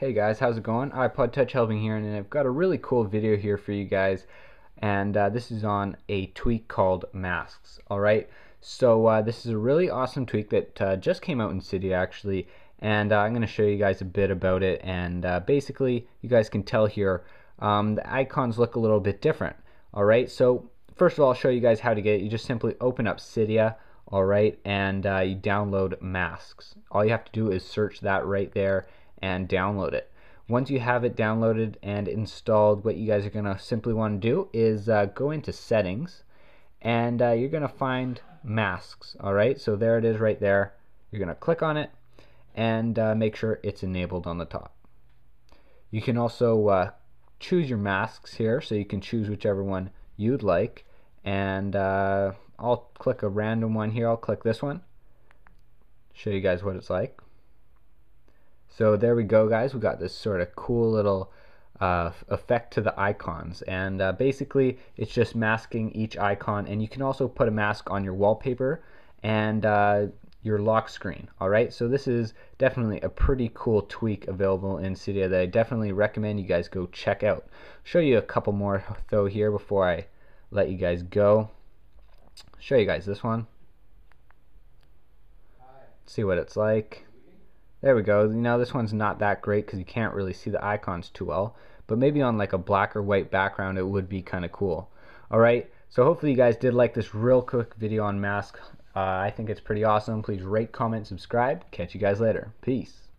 Hey guys, how's it going? iPod Touch Helping here, and I've got a really cool video here for you guys. And uh, this is on a tweak called Masks. Alright, so uh, this is a really awesome tweak that uh, just came out in Cydia actually. And uh, I'm going to show you guys a bit about it. And uh, basically, you guys can tell here, um, the icons look a little bit different. Alright, so first of all, I'll show you guys how to get it. You just simply open up Cydia alright and uh, you download masks all you have to do is search that right there and download it. Once you have it downloaded and installed, what you guys are going to simply want to do is uh, go into settings and uh, you're going to find masks. Alright, so there it is right there. You're going to click on it and uh, make sure it's enabled on the top. You can also uh, choose your masks here, so you can choose whichever one you'd like. And uh, I'll click a random one here. I'll click this one. Show you guys what it's like. So there we go guys, we got this sort of cool little uh, effect to the icons. And uh, basically it's just masking each icon. And you can also put a mask on your wallpaper and uh, your lock screen. Alright so this is definitely a pretty cool tweak available in Cydia that I definitely recommend you guys go check out. Show you a couple more though here before I let you guys go. Show you guys this one. See what it's like there we go. You know, this one's not that great because you can't really see the icons too well. But maybe on like a black or white background, it would be kind of cool. Alright, so hopefully you guys did like this real quick video on Mask. Uh, I think it's pretty awesome. Please rate, comment, subscribe. Catch you guys later. Peace.